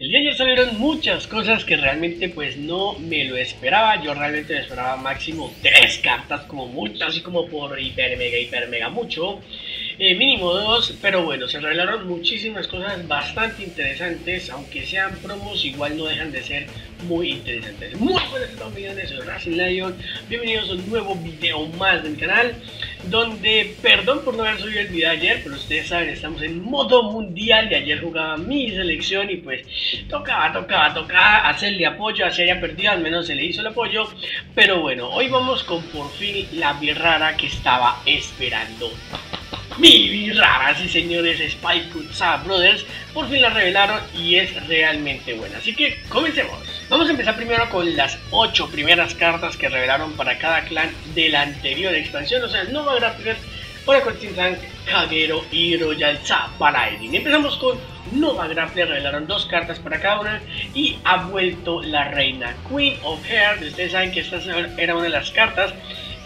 El día de ayer salieron muchas cosas que realmente pues no me lo esperaba. Yo realmente me esperaba máximo tres cartas como mucho, así como por hiper mega hiper mega mucho. Eh, mínimo dos, pero bueno, se revelaron muchísimas cosas bastante interesantes, aunque sean promos, igual no dejan de ser muy interesantes. Muy buenas tardes, soy Racing Lion, bienvenidos a un nuevo video más del canal, donde, perdón por no haber subido el video ayer, pero ustedes saben, estamos en modo mundial y ayer jugaba mi selección y pues tocaba, tocaba, tocaba hacerle apoyo, así haya perdido, al menos se le hizo el apoyo, pero bueno, hoy vamos con por fin la birrara que estaba esperando. Mi rara, sí señores, Spy Kutsab Brothers, por fin la revelaron y es realmente buena. Así que comencemos. Vamos a empezar primero con las 8 primeras cartas que revelaron para cada clan de la anterior expansión, o sea, Nova Grappler, Oracle Tank, Kagero y Royal Zaparaidin. Empezamos con Nova Grappler, revelaron dos cartas para cada una y ha vuelto la reina Queen of Heart. Ustedes saben que esta era una de las cartas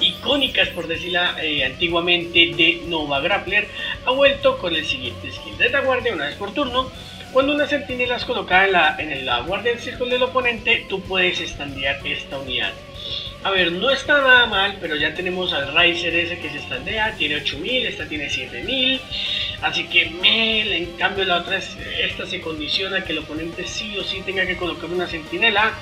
icónicas, por decirla eh, antiguamente, de Nova Grappler, ha vuelto con el siguiente skill. Retaguardia una vez por turno. Cuando una sentinela es colocada en la, en la guardia del círculo del oponente, tú puedes estandear esta unidad. A ver, no está nada mal, pero ya tenemos al Riser ese que se estandea, tiene 8000, esta tiene 7000, así que Mel, en cambio la otra, esta se condiciona que el oponente sí o sí tenga que colocar una sentinela.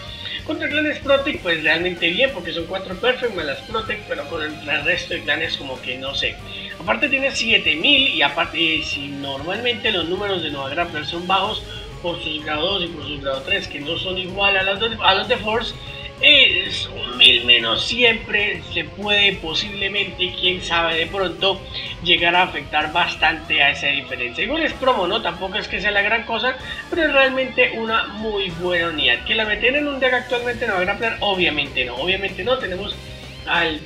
Contra clanes Protect, pues realmente bien, porque son 4 Perfect las Protect, pero con el resto de clanes como que no sé. Aparte tiene 7000 y aparte si normalmente los números de Nova Grappler son bajos por sus grado 2 y por sus grado 3, que no son igual a, los a los de Force, es un mil menos siempre se puede posiblemente, quién sabe de pronto, llegar a afectar bastante a esa diferencia. Igual es promo, ¿no? Tampoco es que sea la gran cosa, pero es realmente una muy buena unidad. ¿Que la meten en un deck actualmente no va a grappler? Obviamente no, obviamente no. Tenemos al...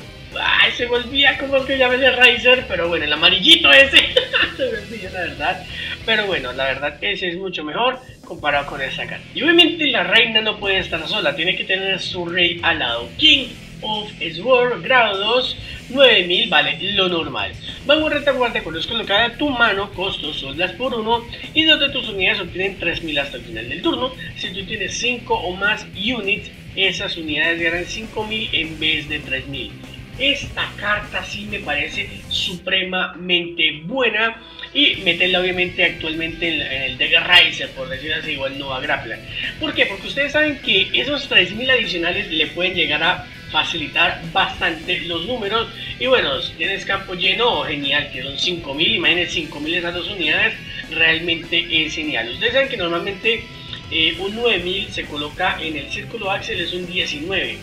Se volvía como que ya llame Riser, pero bueno, el amarillito ese, se me olvida la verdad. Pero bueno, la verdad ese es mucho mejor comparado con esa carta. Y obviamente la reina no puede estar sola, tiene que tener su rey al lado. King of Sword, grado 2, 9000, vale, lo normal. Vamos a retaguardia con los colocada tu mano, costos soldas por 1 y dos de tus unidades obtienen 3000 hasta el final del turno. Si tú tienes 5 o más units, esas unidades ganan 5000 en vez de 3000. Esta carta sí me parece supremamente buena y meterla obviamente actualmente en, el Dega Riser, por decir así, igual Nova Grappler. ¿Por qué? Porque ustedes saben que esos 3000 adicionales le pueden llegar a facilitar bastante los números. Y bueno, tienes campo lleno, genial, que son 5000, imagínense 5000 esas dos unidades, realmente es genial. Ustedes saben que normalmente eh, un 9000 se coloca en el círculo axel, es un 19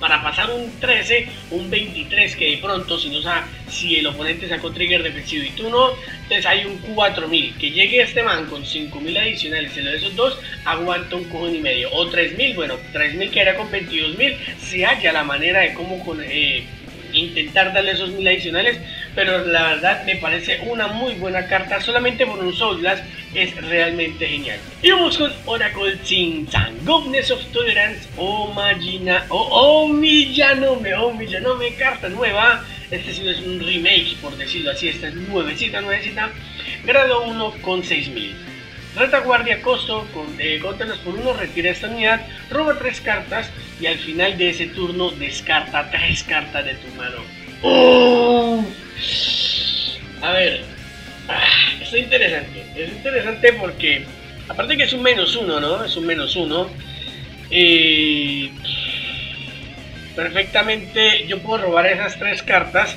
para pasar un 13, un 23 que de pronto si no si el oponente sacó trigger defensivo y tú no, entonces hay un 4000 que llegue este man con 5000 adicionales en lo de esos dos, aguanta un cojón y medio. O 3000, bueno, 3000 que era con 22000, se halla la manera de cómo con, eh, intentar darle esos mil adicionales, pero la verdad me parece una muy buena carta, solamente por un Soul Blast es realmente genial. Y vamos con Oracle Tsing-Tsang, Goodness of Tolerance, o Magina, o Millanome, o Millanome, carta nueva. Este sí es un remake, por decirlo así, esta es nuevecita, nuevecita, grado 1 con 6000. Retaguardia costo, con, eh, por uno, retira esta unidad, roba tres cartas y al final de ese turno descarta tres cartas de tu mano. ¡Oh! A ver, ah, es interesante, es interesante porque aparte que es un menos uno, ¿no? Es un menos uno. Eh, perfectamente yo puedo robar esas tres cartas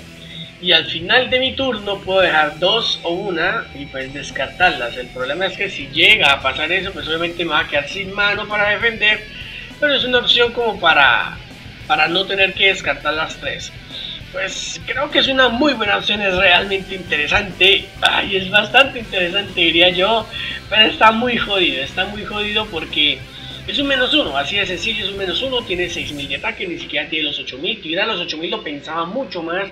y al final de mi turno puedo dejar dos o una y pues descartarlas. El problema es que si llega a pasar eso, pues obviamente me va a quedar sin mano para defender, pero es una opción como para, para no tener que descartar las tres. Pues creo que es una muy buena opción, es realmente interesante. Ay, es bastante interesante diría yo, pero está muy jodido, está muy jodido porque... Es un menos uno, así de sencillo, es un menos uno, tiene 6000 de ataque, ni siquiera tiene los 8000. Tuviera los 8000 lo pensaba mucho más,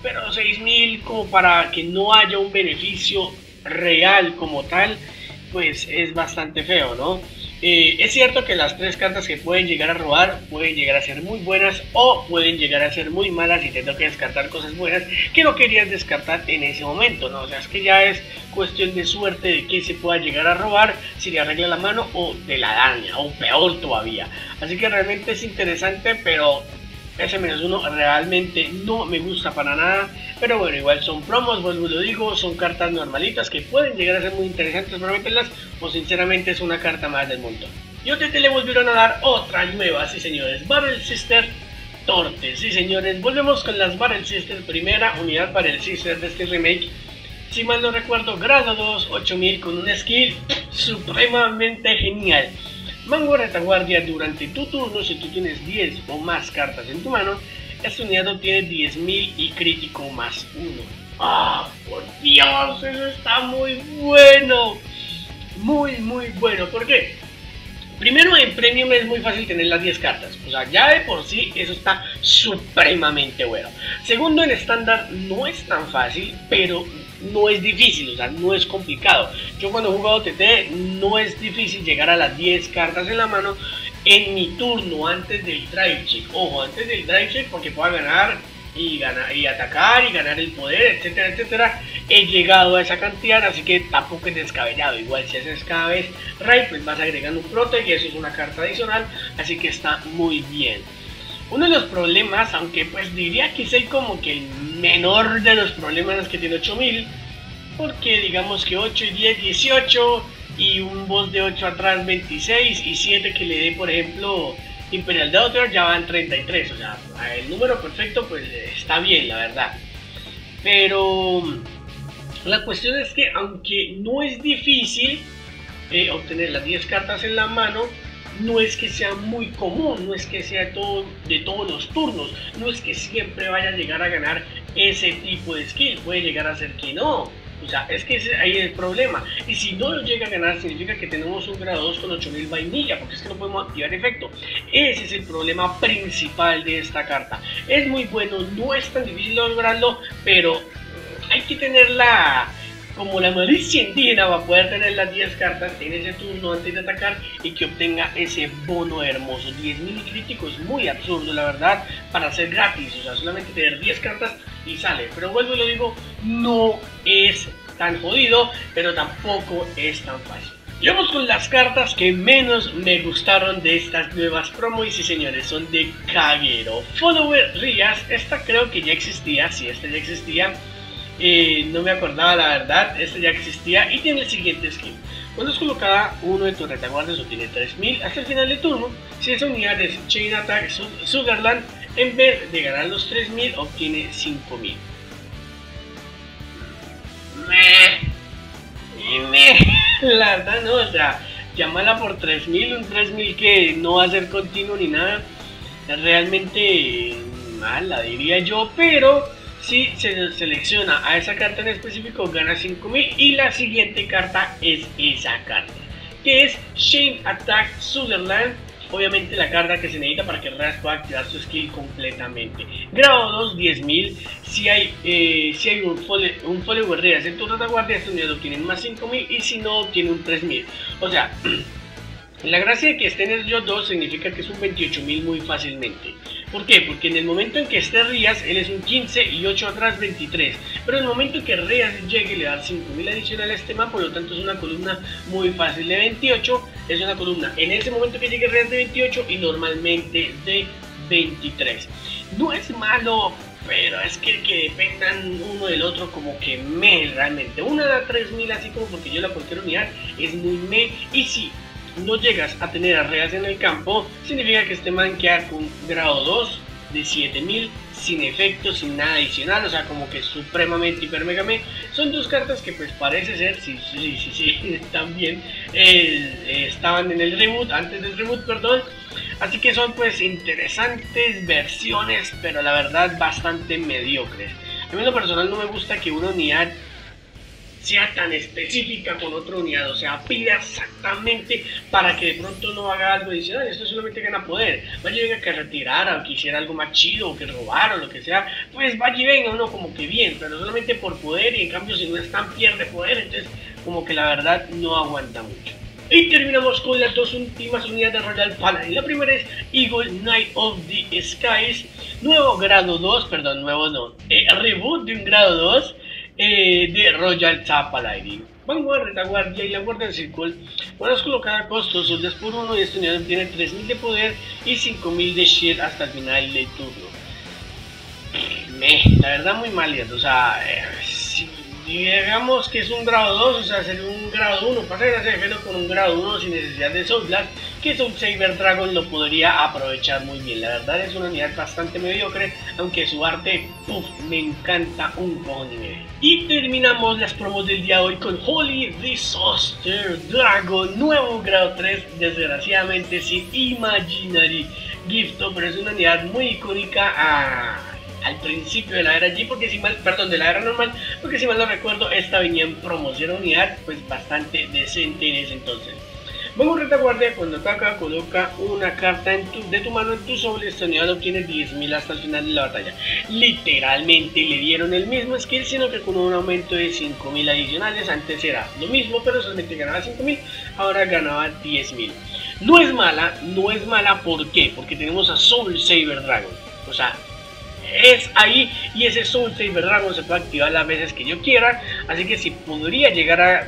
pero 6000 como para que no haya un beneficio real como tal, pues es bastante feo, ¿no? Eh, es cierto que las tres cartas que pueden llegar a robar pueden llegar a ser muy buenas o pueden llegar a ser muy malas y tengo que descartar cosas buenas que no querías descartar en ese momento, ¿no? O sea, es que ya es cuestión de suerte de que se pueda llegar a robar, si le arregla la mano o de la daña, o peor todavía. Así que realmente es interesante, pero ese menos uno realmente no me gusta para nada. Pero bueno, igual son promos, vuelvo lo digo, son cartas normalitas que pueden llegar a ser muy interesantes para meterlas. O sinceramente es una carta más del montón. Y OTT le volvieron a dar otra nueva, sí señores. Barrel Sister Torte, sí señores. Volvemos con las Barrel Sister, primera unidad el Sister de este remake. Si mal no recuerdo, grado 2, 8000 con un skill supremamente genial. Mango retaguardia durante tu turno si tú tienes 10 o más cartas en tu mano. Este unidad tiene 10.000 y crítico más 1. ¡Ah! por Dios! Eso está muy bueno. Muy, muy bueno. ¿Por qué? Primero en Premium es muy fácil tener las 10 cartas. O sea, ya de por sí eso está supremamente bueno. Segundo en estándar no es tan fácil, pero no es difícil, o sea, no es complicado. Yo cuando he jugado TT no es difícil llegar a las 10 cartas en la mano en mi turno antes del drive check. Ojo, antes del drive check porque pueda ganar y, ganar, y atacar y ganar el poder, etcétera, etcétera. He llegado a esa cantidad, así que tampoco es descabellado. Igual si haces cada vez raid, pues vas agregando un protege y eso es una carta adicional, así que está muy bien. Uno de los problemas, aunque pues diría que es como que el menor de los problemas que tiene 8000, porque digamos que 8 y 10, 18, y un boss de 8 atrás 26, y 7 que le dé por ejemplo Imperial Daughter ya van 33, o sea, el número perfecto pues está bien, la verdad. Pero la cuestión es que aunque no es difícil eh, obtener las 10 cartas en la mano, no es que sea muy común, no es que sea todo, de todos los turnos, no es que siempre vaya a llegar a ganar ese tipo de skill, puede llegar a ser que no. O sea, es que ese, ahí es el problema. Y si no lo llega a ganar, significa que tenemos un grado 2 con 8000 vainilla, porque es que no podemos activar efecto. Ese es el problema principal de esta carta. Es muy bueno, no es tan difícil lograrlo, pero hay que tener la como la malicia indígena va a poder tener las 10 cartas en ese turno antes de atacar y que obtenga ese bono hermoso. 10.000 críticos, muy absurdo la verdad, para ser gratis, o sea, solamente tener 10 cartas y sale. Pero vuelvo y lo digo, no es tan jodido, pero tampoco es tan fácil. Y vamos con las cartas que menos me gustaron de estas nuevas promos y sí señores, son de Kagero. Follower Rías, esta creo que ya existía, si esta ya existía no me acordaba la verdad, este ya existía y tiene el siguiente skin. Cuando es colocada uno de tus retaguardias obtiene 3000 hasta el final del turno, si esa unidad es Chain Attack Sutherland, en vez de ganar los 3000 obtiene 5000. La verdad no, o sea, llamala por 3000, un 3000 que no va a ser continuo ni nada. Realmente mala diría yo, pero si se selecciona a esa carta en específico, gana 5000 y la siguiente carta es esa carta, que es Shane Attack Sutherland. Obviamente la carta que se necesita para que Ras pueda activar su skill completamente. Grado 2, 10.000. Si hay, eh, si hay un folio, un folio guardia en tu retaguardia, este unidad obtiene más 5000 y si no, tiene un 3000. O sea, la gracia de que estén ellos dos significa que es un 28.000 muy fácilmente. ¿Por qué? Porque en el momento en que esté Rías, él es un 15 y 8 atrás 23. Pero en el momento en que Rías llegue le da 5000 adicionales a este mapa, por lo tanto es una columna muy fácil de 28. Es una columna en ese momento que llegue Rías de 28 y normalmente de 23. No es malo, pero es que, que dependan uno del otro como que me realmente. Una da 3000 así como porque yo la cualquier unidad es muy me. Y si no llegas a tener arreas en el campo, significa que este man queda con grado 2 de 7000 sin efecto, sin nada adicional, o sea, como que supremamente hiper mega me. Son dos cartas que pues parece ser, sí, sí, sí, sí, también eh, estaban en el reboot, antes del reboot, perdón. Así que son pues interesantes versiones, pero la verdad bastante mediocres. A mí lo personal no me gusta que una unidad sea tan específica con otra unidad, o sea, pida exactamente para que de pronto no haga algo adicional, esto solamente gana poder, vaya y venga que retirara o que hiciera algo más chido o que robara o lo que sea, pues vaya y venga uno como que bien, pero solamente por poder y en cambio si no es tan pierde poder, entonces como que la verdad no aguanta mucho. Y terminamos con las dos últimas unidades de Royal Paladin. La primera es Eagle Knight of the Skies, nuevo grado 2, perdón, nuevo no, eh, reboot de un grado 2 eh, de Royal Paladin. Vanguard, retaguardia y la guardia del círculo. Bueno, es colocada costo, soldas por uno y este tiene 3000 de poder y 5000 de shield hasta el final del turno. Me, la verdad muy mal, o sea, eh, si digamos que es un grado 2, o sea, sería un grado 1, pasa que hacerlo con un grado 1 sin necesidad de Soul Blast, que Soul Saber Dragon lo podría aprovechar muy bien. La verdad es una unidad bastante mediocre, aunque su arte, puff, me encanta un nivel. Y terminamos las promos del día de hoy con Holy Disaster Dragon, nuevo grado 3, desgraciadamente sin Imaginary Gift, pero es una unidad muy icónica a al principio de la era G, porque si mal, perdón, de la era normal, porque si mal no recuerdo, esta venía en promoción unidad, pues bastante decente en ese entonces. Bueno, retaguardia, cuando ataca, coloca una carta en tu, de tu mano en tu sobre, esta unidad obtiene 10.000 hasta el final de la batalla. Literalmente le dieron el mismo skill, sino que con un aumento de 5.000 adicionales, antes era lo mismo, pero solamente ganaba 5.000, ahora ganaba 10.000. No es mala, no es mala, ¿por qué? Porque tenemos a Soul Saber Dragon. O sea, es ahí y ese Soul Saber Dragon se puede activar las veces que yo quiera. Así que si podría llegar a,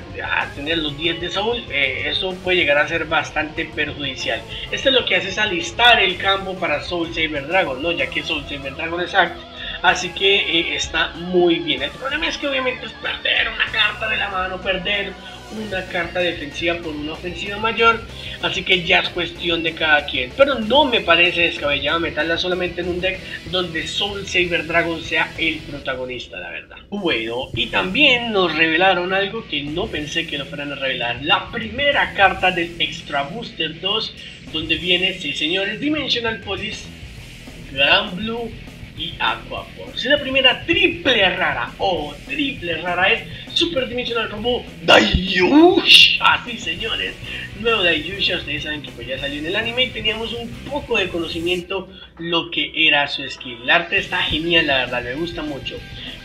tener los 10 de Soul, eh, eso puede llegar a ser bastante perjudicial. Esto es lo que hace es alistar el campo para Soul Saber Dragon, ¿no? ya que Soul Saber Dragon es act. Así que eh, está muy bien. El problema es que obviamente es perder una carta de la mano, perder una carta defensiva por una ofensiva mayor, así que ya es cuestión de cada quien. Pero no me parece descabellado meterla solamente en un deck donde Soul Saber Dragon sea el protagonista, la verdad. Bueno, y también nos revelaron algo que no pensé que lo fueran a revelar. La primera carta del Extra Booster 2, donde viene, sí señores, Dimensional Police, Grand Blue y Aqua Force. La primera triple rara, oh, triple rara es Super Dimensional Combo Dayusha. Así señores, nuevo Dayusha, ustedes saben que pues ya salió en el anime y teníamos un poco de conocimiento lo que era su skill. El arte está genial, la verdad, me gusta mucho.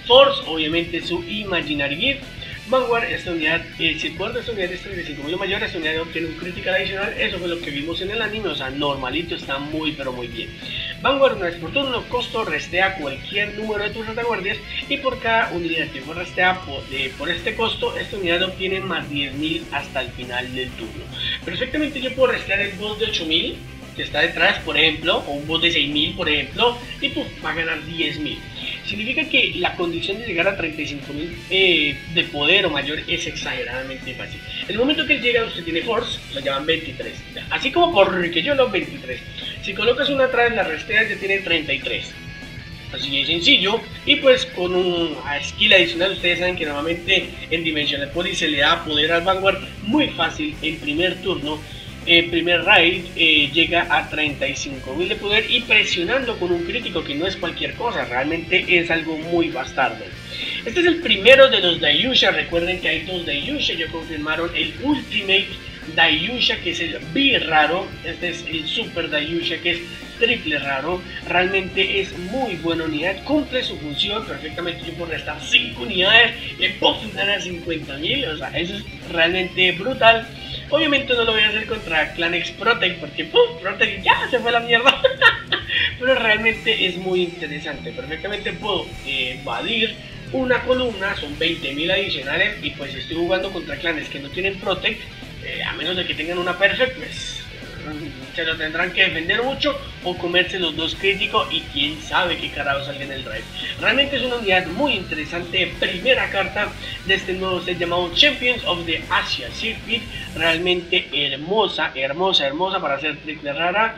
Force, obviamente su Imaginary Gift Vanguard, esta unidad, eh, si guarda esta unidad es 35 mayor, esta unidad obtiene un critical adicional, eso fue lo que vimos en el anime, o sea, normalito, está muy pero muy bien. Vanguard una vez por turno, costo restea cualquier número de tus retaguardias y por cada unidad que fue restea por, eh, este costo, esta unidad obtiene más 10.000 hasta el final del turno. Perfectamente yo puedo restear el boss de 8.000 que está detrás, por ejemplo, o un boss de 6.000, por ejemplo, y pues va a ganar 10.000 significa que la condición de llegar a 35.000 eh, de poder o mayor es exageradamente fácil. El momento que llega, usted tiene Force, lo llaman 23. Así como por que yo los 23. Si colocas una atrás, la restea ya tiene 33. Así de sencillo. Y pues con un skill adicional, ustedes saben que normalmente en Dimensional Police se le da poder al Vanguard muy fácil en primer turno el primer raid eh, llega a 35.000 de poder y presionando con un crítico que no es cualquier cosa, realmente es algo muy bastardo. Este es el primero de los Dayusha, recuerden que hay dos Dayusha, ya confirmaron el Ultimate Dayusha que es el B raro, este es el Super Dayusha que es triple raro, realmente es muy buena unidad, cumple su función perfectamente, yo puedo restar 5 unidades y puedo ganar 50.000, o sea, eso es realmente brutal. Obviamente no lo voy a hacer contra Clanex Protect porque ¡pum! Protect ya se fue la mierda. Pero realmente es muy interesante. Perfectamente puedo evadir una columna, son 20.000 adicionales y pues estoy jugando contra clanes que no tienen Protect, eh, a menos de que tengan una Perfect, pues se lo tendrán que defender mucho o comerse los dos críticos y quién sabe qué carajo salga en el drive. Realmente es una unidad muy interesante, primera carta de este nuevo set llamado Champions of the Asia Circuit, realmente hermosa, hermosa, hermosa para ser triple rara.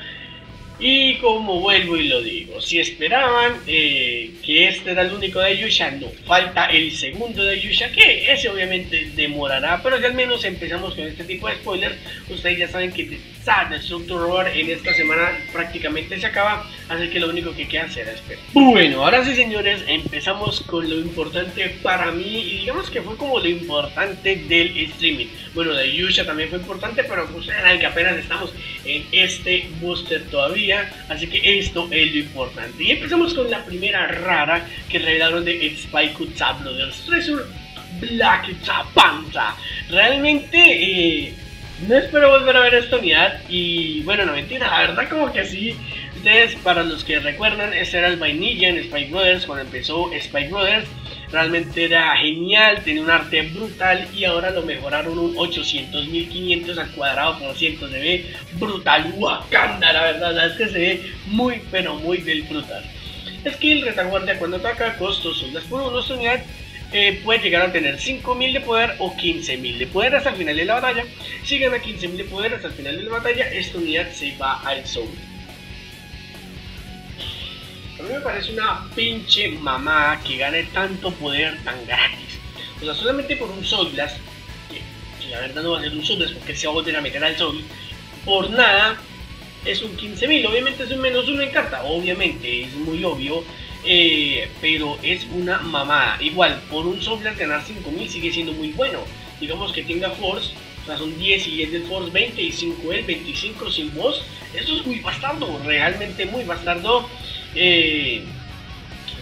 Y como vuelvo y lo digo, si esperaban eh, que este era el único de Yusha, no, falta el segundo de Yusha, que ese obviamente demorará, pero ya al menos empezamos con este tipo de spoilers. Ustedes ya saben que Sad Destructor en esta semana prácticamente se acaba, así que lo único que queda será esperar. Bueno, ahora sí señores, empezamos con lo importante para mí, y digamos que fue como lo importante del streaming. Bueno, de Yusha también fue importante, pero ustedes saben que apenas estamos en este booster todavía así que esto es lo importante. Y empezamos con la primera rara que revelaron de Spy Tablo del Stressor Black Zapanta. Realmente, eh, No espero volver a ver esta unidad y bueno, no mentira, la verdad como que sí. Ustedes, para los que recuerdan, este era el vainilla en Spike Brothers, cuando empezó Spike Brothers. Realmente era genial, tenía un arte brutal y ahora lo mejoraron un 800, 1500 al cuadrado por ciento. Se ve brutal, Wakanda, la verdad, es que se ve muy, pero muy del brutal. Skill retaguardia cuando ataca, costos después de nuestra unidad eh, puede llegar a tener 5000 de poder o 15000 de poder hasta el final de la batalla. Si gana 15000 de poder hasta el final de la batalla, esta unidad se va al soul. A mí me parece una pinche mamá que gane tanto poder tan gratis. O sea, solamente por un Soul Blast, que, la verdad no va a ser un Soul Blast porque se va a volver a meter al Soul, por nada es un 15.000. Obviamente es un menos uno en carta, obviamente, es muy obvio. Eh, pero es una mamada. Igual, por un Software ganar 5000 sigue siendo muy bueno. Digamos que tenga Force, o sea, son 10 y es del Force 20 y 5 el 25 sin voz. Eso es muy bastardo, realmente muy bastardo. Eh,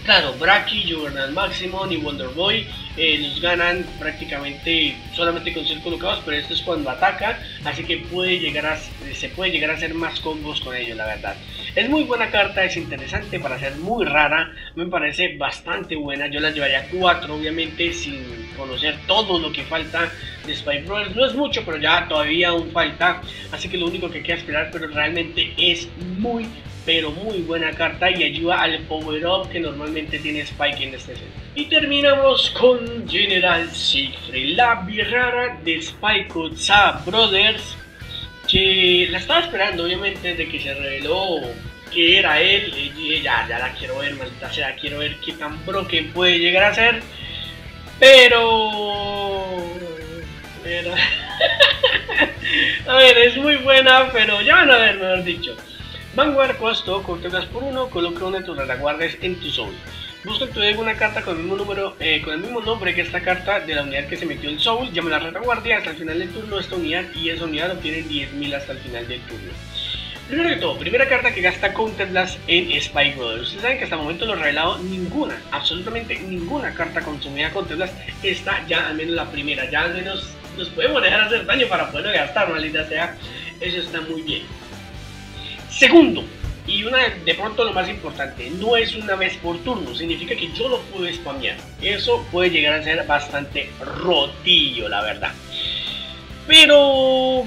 claro, Braki, Juggernaut Maximum y Wonder Boy eh, los ganan prácticamente solamente con ser colocados, pero esto es cuando ataca, así que puede llegar a, se puede llegar a hacer más combos con ellos, la verdad. Es muy buena carta, es interesante para ser muy rara, me parece bastante buena, yo la llevaría 4 obviamente sin conocer todo lo que falta de Brothers, no es mucho, pero ya todavía aún falta, así que lo único que queda esperar, pero realmente es muy pero muy buena carta y ayuda al power up que normalmente tiene Spike en este set. Y terminamos con General Siegfried, la birrara de Spike Otsa Brothers, que la estaba esperando obviamente desde que se reveló que era él, ya, ya la quiero ver, maldita sea, quiero ver qué tan broken puede llegar a ser, pero... a ver, es muy buena, pero ya van a ver, mejor dicho. Vanguard costo, cortegas por uno, coloca una de tus retaguardias en tu soul. Busca en tu deck una carta con el mismo número, eh, con el mismo nombre que esta carta de la unidad que se metió el soul, llama la retaguardia hasta el final del turno esta unidad y esa unidad obtiene 10.000 hasta el final del turno. Primero que todo, primera carta que gasta Counter Blast en Spike Brothers. Ustedes saben que hasta el momento lo he revelado ninguna, absolutamente ninguna carta consumida Counter Blast está ya al menos la primera, ya al menos nos podemos dejar hacer daño para poderlo gastar, maldita sea. Eso está muy bien. Segundo, y una de pronto lo más importante, no es una vez por turno, significa que yo lo puedo spamear. Eso puede llegar a ser bastante rotillo, la verdad. Pero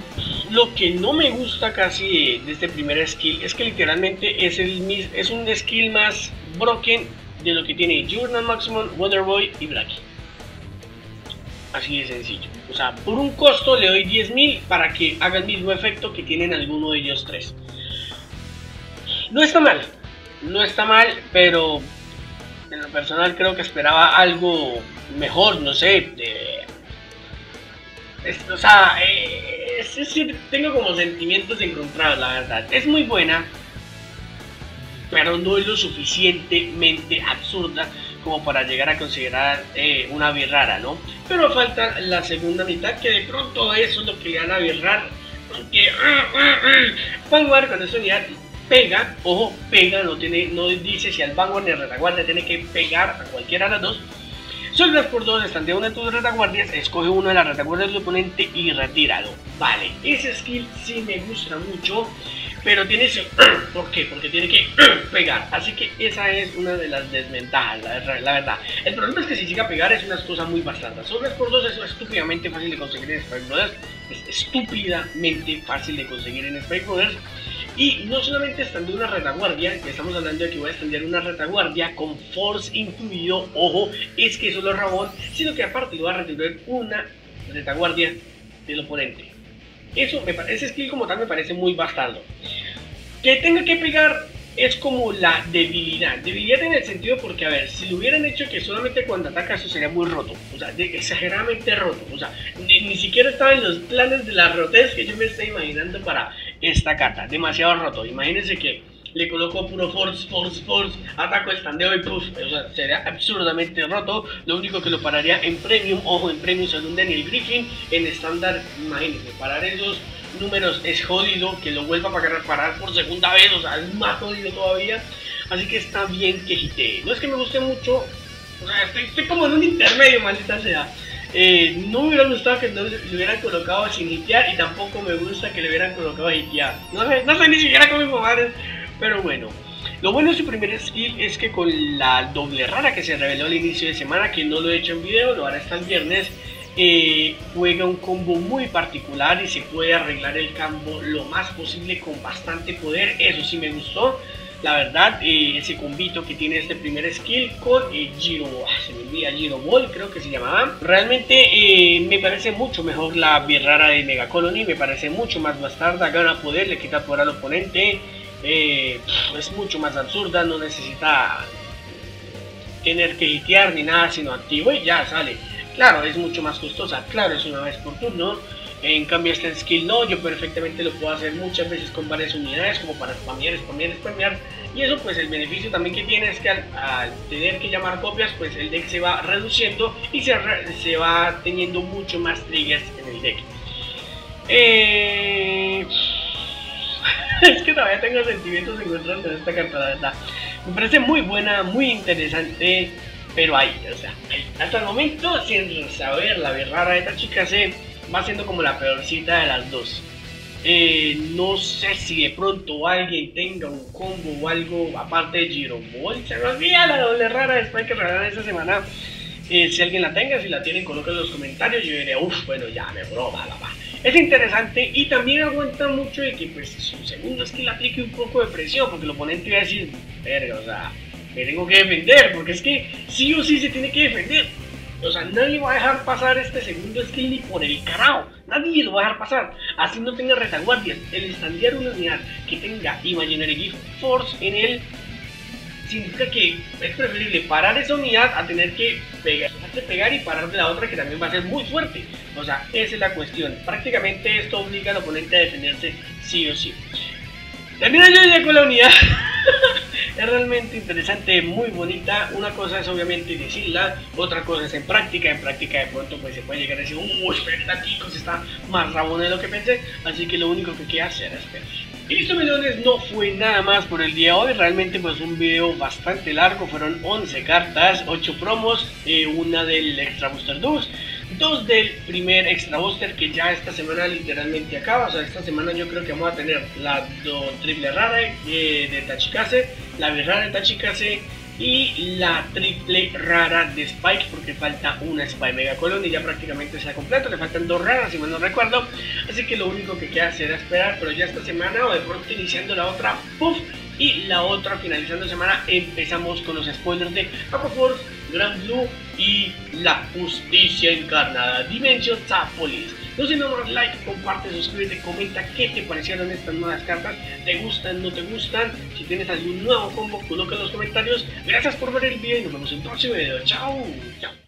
lo que no me gusta casi de, este primer skill es que literalmente es, el, es un skill más broken de lo que tiene Journal Maximum, Wonderboy y Blacky. Así de sencillo. O sea, por un costo le doy 10.000 para que haga el mismo efecto que tienen alguno de ellos tres. No está mal, no está mal, pero en lo personal creo que esperaba algo mejor, no sé. o sea, eh, tengo como sentimientos encontrados, la verdad. Es muy buena, pero no es lo suficientemente absurda como para llegar a considerar eh, una birrara, ¿no? Pero falta la segunda mitad, que de pronto eso es lo que le van a birrar. Porque Vanguard con esa unidad pega, ojo, pega, no, tiene, no dice si al vanguard ni al retaguardia tiene que pegar a cualquiera de las dos. Soldas por dos, de una de tus retaguardias, escoge uno de las retaguardias del oponente y retíralo. Vale, ese skill sí me gusta mucho, pero tiene ese... ¿Por qué? Porque tiene que pegar. Así que esa es una de las desventajas, la, verdad. El problema es que si llega a pegar es una cosa muy bastante. Soldas por dos es estúpidamente fácil de conseguir en Spike Brothers. Es estúpidamente fácil de conseguir en Spike Brothers. Y no solamente de una retaguardia, que estamos hablando de que voy a extender una retaguardia con force incluido, ojo, es que solo es Rabón, sino que aparte le voy a retirar una retaguardia del oponente. Eso, me, ese skill como tal me parece muy bastardo. Que tenga que pegar es como la debilidad. Debilidad en el sentido porque, a ver, si lo hubieran hecho que solamente cuando ataca eso sería muy roto. O sea, exageradamente roto. O sea, ni, siquiera estaba en los planes de la rotez que yo me estoy imaginando para esta carta. Demasiado roto. Imagínense que le coloco puro force, force, force, ataco el standeo y puff. O sea, sería absurdamente roto. Lo único que lo pararía en premium, ojo, en premium según Daniel Griffin, en estándar, imagínense, parar esos números es jodido, que lo vuelva a parar por segunda vez, o sea, es más jodido todavía. Así que está bien que hitee. No es que me guste mucho, o sea, estoy, como en un intermedio, maldita sea. Eh, no me hubiera gustado que no le hubieran colocado sin hitear y tampoco me gusta que le hubieran colocado hitear. No sé, no sé ni siquiera cómo informar, pero bueno. Lo bueno de su primer skill es que con la doble rara que se reveló al inicio de semana, que no lo he hecho en video, lo hará hasta el viernes, eh, juega un combo muy particular y se puede arreglar el combo lo más posible con bastante poder. Eso sí me gustó. La verdad, eh, ese combito que tiene este primer skill con eh, Giro, ah, se me olvida, Giro Ball, creo que se llamaba. Realmente eh, me parece mucho mejor la birrara de Mega Colony, me parece mucho más bastarda, gana poder, le quita poder al oponente. Es mucho más absurda, no necesita tener que hitear ni nada, sino activo y ya sale. Claro, es mucho más costosa, claro, es una vez por turno. En cambio este skill no, yo perfectamente lo puedo hacer muchas veces con varias unidades como para spamear, spamear, spamear. Y eso pues el beneficio también que tiene es que al, tener que llamar copias pues el deck se va reduciendo y se, se va teniendo mucho más triggers en el deck. Eh... que todavía tengo sentimientos encontrados con esta carta. Me parece muy buena, muy interesante, pero ahí, o sea, hasta el momento sin saber la rara de esta chica se va siendo como la peorcita de las dos. Eh, no sé si de pronto alguien tenga un combo o algo aparte de Giro Ball. Se me olvida la doble rara después que regalan esta semana. Eh, si alguien la tenga, si la tienen, coloquen en los comentarios. Yo diré, uff, bueno, ya me broma, la va. Es interesante y también aguanta mucho de que, pues, su segundo es aplique un poco de presión, porque el oponente va a decir, verga, o sea, me tengo que defender, porque es que sí o sí se tiene que defender. O sea, nadie va a dejar pasar este segundo skill ni por el carajo. Nadie lo va a dejar pasar. Así no tenga retaguardia. El estandear una unidad que tenga Imaginary Gift Force en él significa que es preferible parar esa unidad a tener que pegar, pegar y parar de la otra que también va a ser muy fuerte. O sea, esa es la cuestión. Prácticamente esto obliga al oponente a defenderse sí o sí. Termino yo ya con la unidad. es realmente interesante, muy bonita. Una cosa es obviamente decirla, otra cosa es en práctica. En práctica de pronto pues se puede llegar a decir, uy, espera, chicos, está más rabón de lo que pensé. Así que lo único que queda hacer es esperar. Y listo, melones, no fue nada más por el día de hoy. Realmente pues un video bastante largo. Fueron 11 cartas, 8 promos, eh, una del Extra Booster 2 dos del primer extra booster que ya esta semana literalmente acaba. O sea, esta semana yo creo que vamos a tener la triple rara de Tachikase, la rara de Tachikase y la triple rara de Spike porque falta una Spike Mega Colony y ya prácticamente está completo, le faltan dos raras si mal no recuerdo, así que lo único que queda será esperar, pero ya esta semana o de pronto iniciando la otra, puff, y la otra finalizando semana empezamos con los spoilers de Force, Grand Blue y La Justicia Encarnada, Dimension Police. No se más like, comparte, suscríbete, comenta qué te parecieron estas nuevas cartas, te gustan, no te gustan, si tienes algún nuevo combo, coloca en los comentarios. Gracias por ver el video y nos vemos en el próximo video. Chao. Chao.